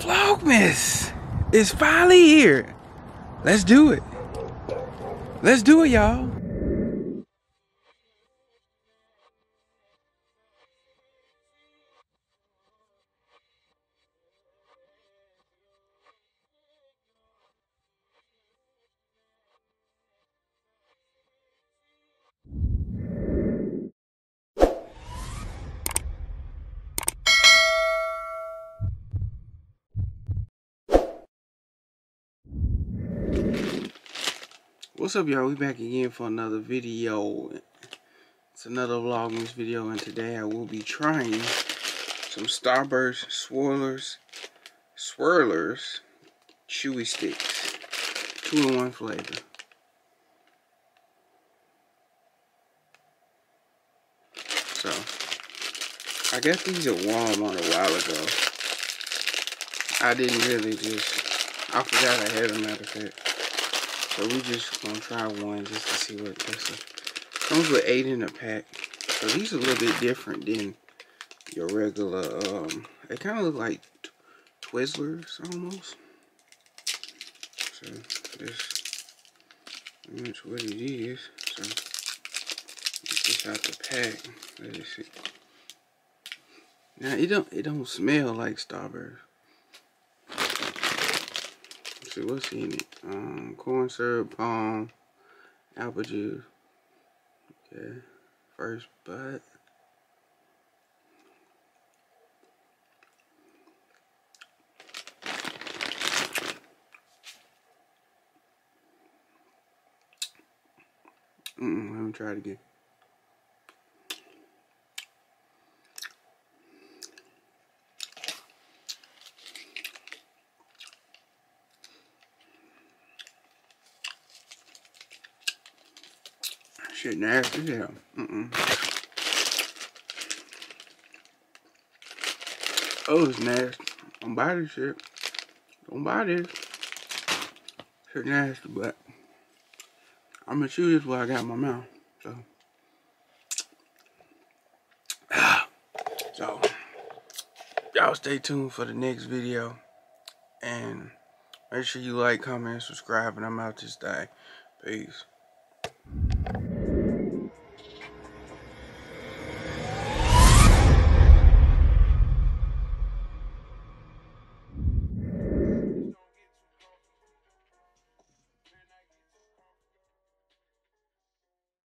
Vlogmas is finally here. Let's do it. Let's do it, y'all. What's up y'all? We back again for another video. It's another Vlogmas video and today I will be trying some Starburst Swirlers Swirlers Chewy Sticks. Two in one flavor. So I got these at Walmart a while ago. I didn't really just I forgot I had them matter of fact. So we just gonna try one just to see what it tastes like. Comes with eight in a pack. So these are a little bit different than your regular, um, they kind of look like Twizzlers almost. So this, that's what it is. So get this out the pack. Let us see. Now it don't, it don't smell like Starburst see what's in it. Um, corn syrup, palm, apple juice. Okay, first bite. Mm, -mm let me try it again. Shit nasty as hell. Mm-mm. Oh, it's nasty. Don't buy this shit. Don't buy this. Shit nasty, but I'm gonna chew this what I got in my mouth. So, so y'all stay tuned for the next video, and make sure you like, comment, subscribe, and I'm out this day. Peace.